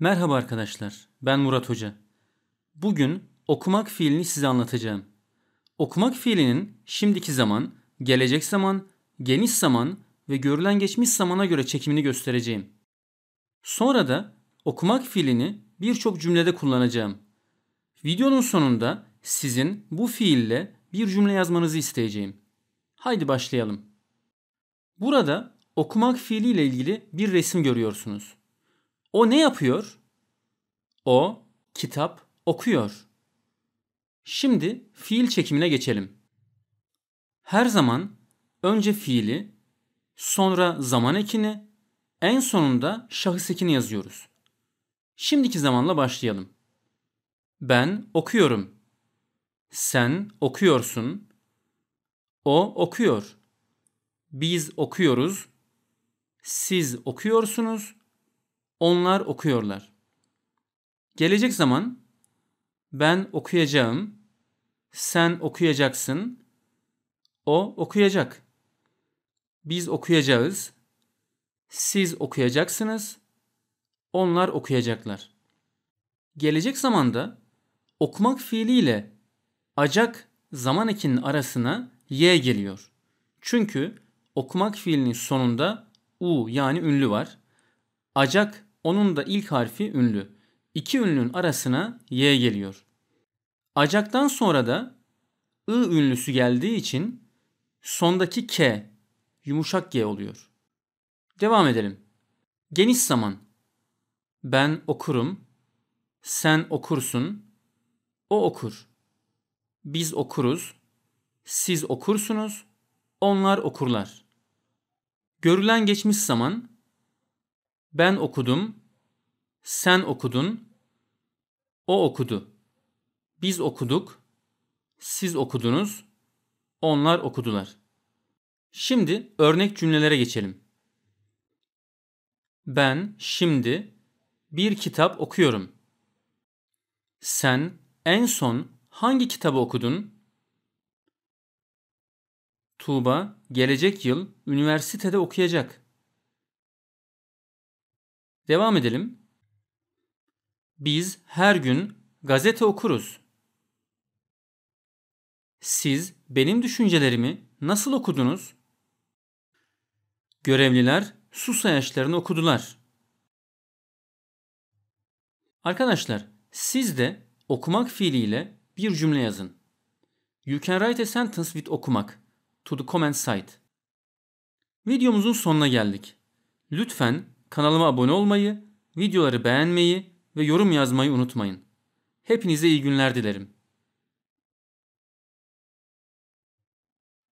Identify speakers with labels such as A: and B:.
A: Merhaba arkadaşlar, ben Murat Hoca. Bugün okumak fiilini size anlatacağım. Okumak fiilinin şimdiki zaman, gelecek zaman, geniş zaman ve görülen geçmiş zamana göre çekimini göstereceğim. Sonra da okumak fiilini birçok cümlede kullanacağım. Videonun sonunda sizin bu fiille bir cümle yazmanızı isteyeceğim. Haydi başlayalım. Burada okumak fiiliyle ilgili bir resim görüyorsunuz. O ne yapıyor? O kitap okuyor. Şimdi fiil çekimine geçelim. Her zaman önce fiili, sonra zaman ekini, en sonunda şahıs ekini yazıyoruz. Şimdiki zamanla başlayalım. Ben okuyorum. Sen okuyorsun. O okuyor. Biz okuyoruz. Siz okuyorsunuz. Onlar okuyorlar. Gelecek zaman ben okuyacağım. Sen okuyacaksın. O okuyacak. Biz okuyacağız. Siz okuyacaksınız. Onlar okuyacaklar. Gelecek zamanda okumak fiiliyle acak zaman ekinin arasına y geliyor. Çünkü okumak fiilinin sonunda u yani ünlü var. Acak onun da ilk harfi ünlü. İki ünlünün arasına y geliyor. Acaktan sonra da ı ünlüsü geldiği için sondaki k yumuşak g oluyor. Devam edelim. Geniş zaman. Ben okurum. Sen okursun. O okur. Biz okuruz. Siz okursunuz. Onlar okurlar. Görülen geçmiş zaman ben okudum, sen okudun, o okudu. Biz okuduk, siz okudunuz, onlar okudular. Şimdi örnek cümlelere geçelim. Ben şimdi bir kitap okuyorum. Sen en son hangi kitabı okudun? Tuğba gelecek yıl üniversitede okuyacak. Devam edelim. Biz her gün gazete okuruz. Siz benim düşüncelerimi nasıl okudunuz? Görevliler su sayaçlarını okudular. Arkadaşlar, siz de okumak fiiliyle bir cümle yazın. You can write a sentence with okumak to the comment site. Videomuzun sonuna geldik. Lütfen Kanalıma abone olmayı, videoları beğenmeyi ve yorum yazmayı unutmayın. Hepinize iyi günler dilerim.